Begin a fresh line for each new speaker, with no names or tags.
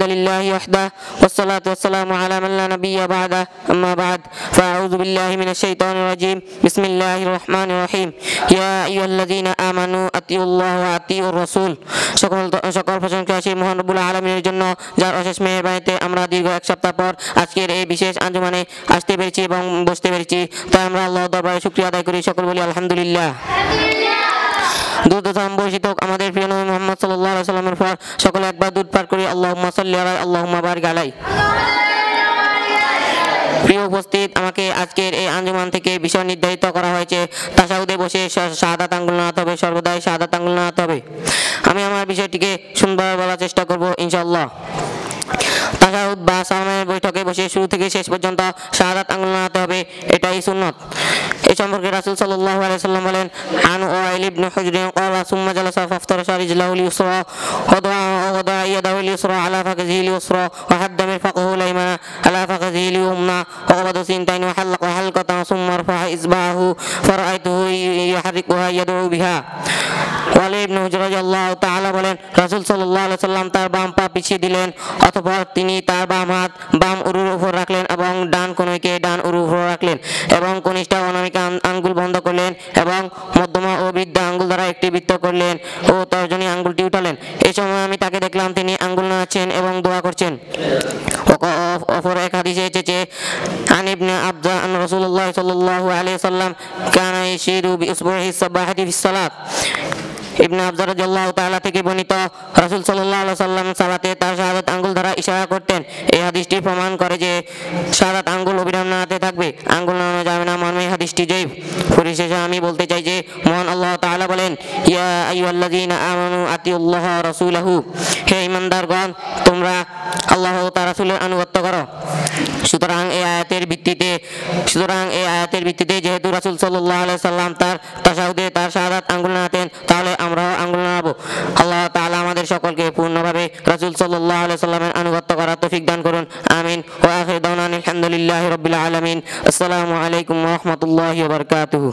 الحمد لله وحده والصلاة والسلام على من لا نبي بعده أما بعد فأعوذ بالله من الشيطان الرجيم بسم الله الرحمن الرحيم يا أيها الذين آمنوا أطيعوا الله وأطيعوا الرسول সকল সকল প্রশংসা সেই মহান রব্বুল আলমিনের জন্য যার অশেষ মেহেরবানিতে আমরা দীর্ঘ এক সপ্তাহ পর আজকের এই বিশেষ আঞ্জুমানে আসতে পেরেছি এবং বসতে পেরেছি তাই আমরা আল্লাহ দরবারে শুক্রিয়া আদায় করি সকল বলি আলহামদুলিল্লাহ বর্ষিত হোক, আমাদের প্রিয় মোহাম্মদ আলাইহি সাল্লামের পর সকলে একবার দুধ পার করি, আল্লাহুম্মা সাল্লি আলাই আল্লাহুম্মা বারিক আলাই প্রিয় উপস্থিত, আমাকে আজকের এই আঞ্জুমান থেকে বিষয় নির্ধারিত করা হয়েছে। তাসাউদে বসে শাহাদাত আঙ্গুল নাড়াতে হবে, সর্বদাই শাহাদাত আঙ্গুল নাড়াতে হবে। আমি আমার বিষয়টিকে সুন্দর বলার চেষ্টা করব, ইনশাআল্লাহ। তাসাউদ বা সালামের বৈঠকে পাশাপাশি শুরু থেকে শেষ পর্যন্ত শাহাদাত আঙ্গুল নাড়াতে হবে, এটাই সুন্নত। এ সম্পর্কে রাসুল সাল্লাহ আলাইসাল্লাম বলেন, আন ওয়াইল ইবনে হুজরিন ক্বালা, সুম্মা জালাসা ফাফতারা শারিজলাহু লিউসরা ওয়াদা ওয়াদা ইয়াদাহু লিউসরা আলা ফাকজিহি লিউসরা ওয়া হাদ্দা মিরফাকাহু লাইমানা আলা ফাকজিহি লিউমনা ওয়া ওয়াদা সিনতাইন, ওয়া হাল্লাক ওয়া হালকাতা সুম্মা রাফা ইসবাহু, ফারাআইতুহু ইয়াহরিকুহা ইয়াদউ বিহা। ওয়ালি ইবনে হুজরা রাদিয়াল্লাহু তাআলা বলেন, রাসূল সাল্লাল্লাহু আলাইহি তার বাম পা পিছিয়ে দিলেন অথবা তিনি তার বাম হাত, বাম উরু উপর রাখলেন এবং ডান কনুইকে ডান উরুর উপর রাখলেন এবং কনিষ্ঠ ও অনামিকা আং- আঙ্গুল বন্ধ করলেন এবং মধ্যমা ও বৃদ্ধা আঙ্গুল দ্বারা একটি বৃত্ত করলেন ও তর্জনী আঙ্গুলটি উঠালেন এই সময় আমি তাকে দেখলাম তিনি আঙ্গুল নাড়াচ্ছেন এবং দোয়া করছেন وق- অপর এক হাদিসে এসেছে عن ابن عبد أن رسول الله صلى الله عليه وسلم كان يشير بإصبعه السباحة في الصلاة ইবনে আবজার রাদিয়াল্লাহু তাআলা থেকে বর্ণিত রাসূল সাল্লাল্লাহু আলাইহি সাল্লাম সালাতে ইশারা করতেন। এই হাদিসটি প্রমাণ করে যে শাহাদাত আঙ্গুল অবিরাম নাড়াতে থাকবে, আঙ্গুল নাড়ানো যাবে না মর্মে হাদিসটি জয়ীফ পরিশেষে আমি বলতে চাই যে, মহান আল্লাহ তাআলা বলেন, ইয়া আমানু আতিউল্লাহ হে ঈমানদারগণ, তোমরা আল্লাহ আনুগত্য করো। সুতরাং এই আয়াতের ভিত্তিতে, সুতরাং এই আয়াতের ভিত্তিতে যেহেতু রাসূল সাল্লাল্লাহু সাল্লাম তার তাশাহুদে তার শাহাদাত আঙ্গুল নাড়াতেন, তাহলে আমরাও আঙ্গুল নাড়াবো। আল্লাহ তাআলা আমাদের সকলকে পূর্ণভাবে রাসূল আলাইহি সাল্লামের توفيق دان كرون آمين. وآخر دعوانا الحمد لله رب العالمين. السلام عليكم ورحمة الله وبركاته.